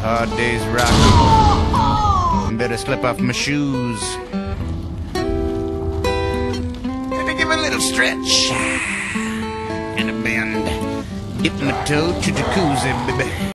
hard day's rock. Better slip off my shoes. Gotta give a little stretch. And a bend. Dip my toe to jacuzzi, baby.